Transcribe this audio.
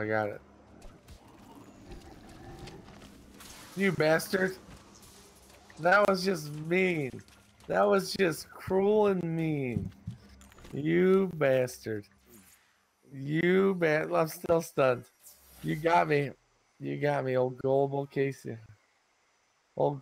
I got it. You bastard. That was just mean. That was just cruel and mean. You bastard. You bad. I'm still stunned. You got me. You got me, old gullible Casey. Old